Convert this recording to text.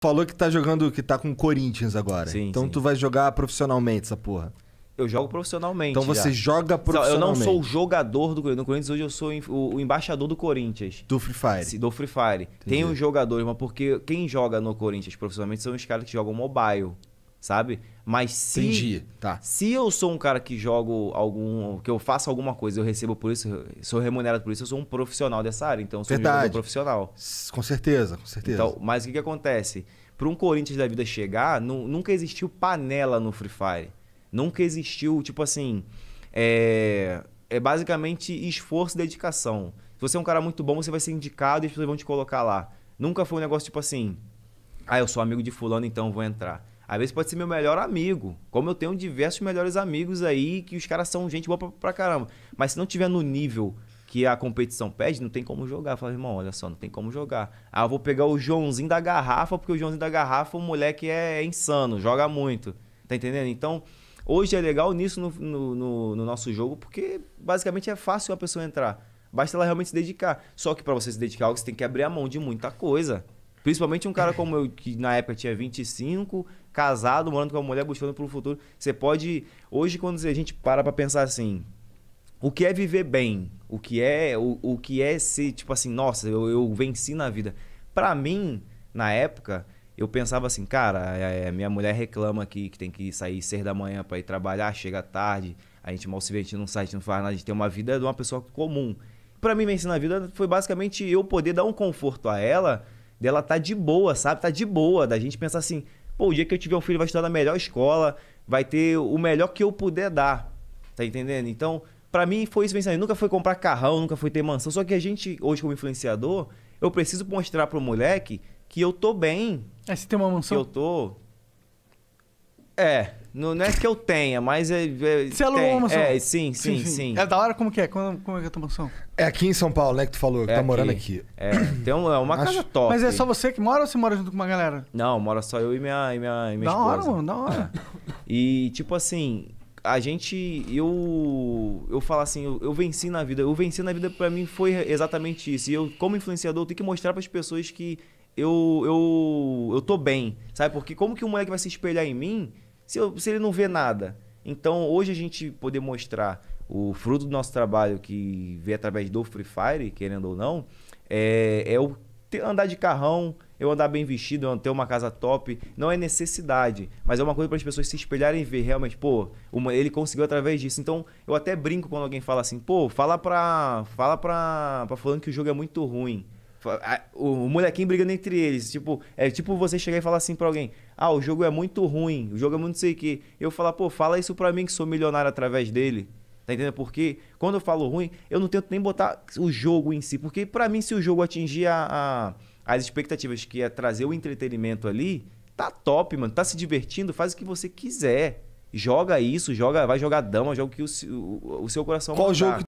falou que tá jogando, que tá com o Corinthians agora. Sim, então sim. tu vai jogar profissionalmente essa porra. Eu jogo profissionalmente. Então você já. joga Eu profissionalmente. não sou o jogador do Corinthians. No Corinthians hoje eu sou o, embaixador do Corinthians. do Free Fire. Do Free Fire. Tem os jogadores, mas porque quem joga no Corinthians profissionalmente são os caras que jogam mobile, sabe? Mas se. Entendi. Tá. Se eu sou um cara que jogo algum. que eu faço alguma coisa, eu recebo por isso, sou remunerado por isso, eu sou um profissional dessa área. Então eu sou um Verdade. jogador profissional. Com certeza, com certeza. Então, mas o que, que acontece? Para um Corinthians da vida chegar, nu- nunca existiu panela no Free Fire. Nunca existiu, tipo assim. É, é basicamente esforço e dedicação. Se você é um cara muito bom, você vai ser indicado e as pessoas vão te colocar lá. Nunca foi um negócio tipo assim. Ah, eu sou amigo de fulano, então vou entrar. Às vezes pode ser meu melhor amigo. Como eu tenho diversos melhores amigos aí, que os caras são gente boa pra, pra caramba. Mas se não tiver no nível que a competição pede, não tem como jogar. Fala, irmão, olha só, não tem como jogar. Ah, eu vou pegar o Joãozinho da garrafa, porque o Joãozinho da garrafa, o moleque é insano, joga muito. Tá entendendo? Então, hoje é legal nisso no, no, no- no nosso jogo, porque basicamente é fácil a pessoa entrar. Basta ela realmente se dedicar. Só que pra você se dedicar, você tem que abrir a mão de muita coisa. Principalmente um cara como eu, que na época tinha 25, casado, morando com uma mulher, buscando pro futuro. Você pode. Hoje, quando a gente para pra pensar assim. O que é viver bem? O que é o, o que é ser, tipo assim, nossa, eu, eu venci na vida. Pra mim, na época, eu pensava assim, cara, é, é, minha mulher reclama aqui que tem que sair seis da manhã pra ir trabalhar, chega tarde, a gente mal se vê, a gente não sai, a gente não faz nada, a gente tem uma vida de uma pessoa comum. Pra mim, vencer na vida foi basicamente eu poder dar um conforto a ela, dela tá de boa, sabe? Tá de boa, da gente pensar assim, pô, o dia que eu tiver um filho vai estudar na melhor escola, vai ter o melhor que eu puder dar. Tá entendendo? Então, pra mim foi isso pensamento. Nunca foi comprar carrão, nunca foi ter mansão. Só que a gente, hoje como influenciador, eu preciso mostrar pro moleque que eu tô bem, Aí você tem uma que mansão. eu tô... É, não, não é que eu tenha, mas é... é Você alugou tem. uma mansão? É, sim, sim, sim. É da hora? Como que é? Como, como é que é a tua mansão? É aqui em São Paulo, né, que tu falou, que É tá morando aqui. É, tem uma, é uma Acho- casa top. Mas é só você que mora ou você mora junto com uma galera? Não, mora só eu e minha, e minha, e minha Da esposa. hora, mano, da hora. E, tipo assim, a gente. Eu. Eu falo assim, eu, eu venci na vida. Eu venci na vida pra mim foi exatamente isso. E eu, como influenciador, eu tenho que mostrar pras pessoas que eu, eu, eu tô bem. Sabe? Porque como que o moleque vai se espelhar em mim se, eu- se ele não vê nada? Então, hoje a gente poder mostrar o fruto do nosso trabalho que vê através do Free Fire, querendo ou não, é, é o ter- andar de carrão, eu andar bem vestido, eu ter uma casa top, não é necessidade, mas é uma coisa para as pessoas se espelharem e ver realmente, pô, uma- ele conseguiu através disso. Então, eu até brinco quando alguém fala assim, pô, fala pra, fala pra, pra falando que o jogo é muito ruim. O, o molequinho brigando entre eles, tipo, é tipo você chegar e falar assim pra alguém, ah, o jogo é muito ruim, o jogo é muito não sei o quê. Eu falar, pô, fala isso pra mim que sou milionário através dele. Tá entendendo? Porque quando eu falo ruim, eu não tento nem botar o jogo em si. Porque pra mim, se o jogo atingir a, a- as expectativas que é trazer o entretenimento ali, tá top, mano. Tá se divertindo, faz o que você quiser. Joga isso, joga, vai jogar dama, joga o que o, o, o seu coração Qual mandar. jogo que